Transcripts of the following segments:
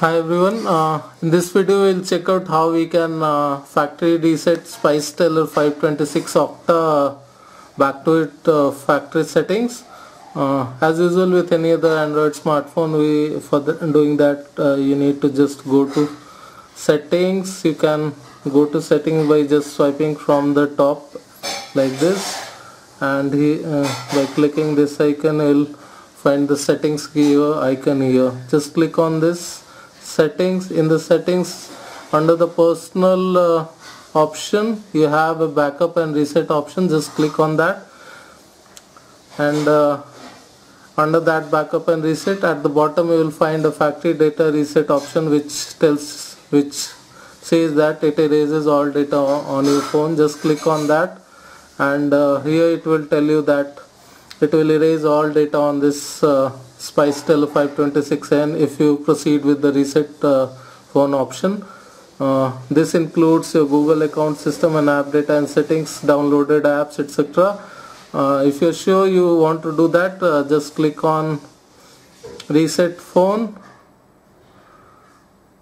Hi everyone, uh, in this video we'll check out how we can uh, factory reset Spice Stellar 526 Octa back to its uh, factory settings. Uh, as usual with any other Android smartphone, we for the, doing that uh, you need to just go to settings. You can go to settings by just swiping from the top like this and he, uh, by clicking this icon you'll find the settings gear icon here. Just click on this settings. In the settings under the personal uh, option you have a backup and reset option. Just click on that. And uh, under that backup and reset at the bottom you will find a factory data reset option which tells which says that it erases all data on your phone. Just click on that. And uh, here it will tell you that it will erase all data on this uh, Spice Stellar 526N if you proceed with the reset uh, phone option. Uh, this includes your Google account system and app data and settings, downloaded apps, etc. Uh, if you're sure you want to do that, just click on reset phone.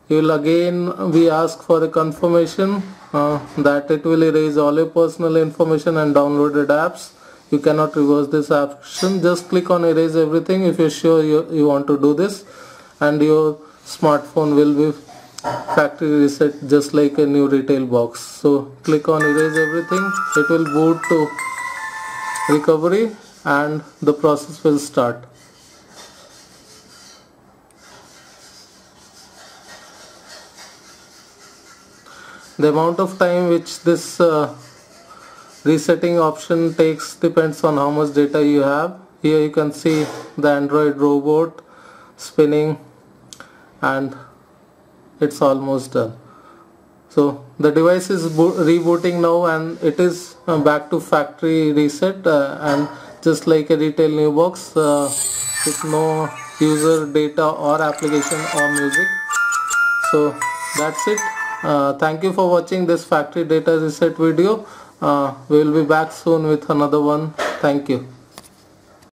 You will again we ask for a confirmation uh, that it will erase all your personal information and downloaded apps you cannot reverse this action. Just click on erase everything. If you're sure you, you want to do this and your smartphone will be factory reset just like a new retail box. So click on erase everything. It will boot to recovery and the process will start. The amount of time which this uh, resetting option takes depends on how much data you have. Here you can see the android robot spinning and it's almost done. So the device is rebooting now and it is uh, back to factory reset uh, and just like a retail new box uh, with no user data or application or music. So that's it uh, thank you for watching this factory data reset video. Uh, we will be back soon with another one. Thank you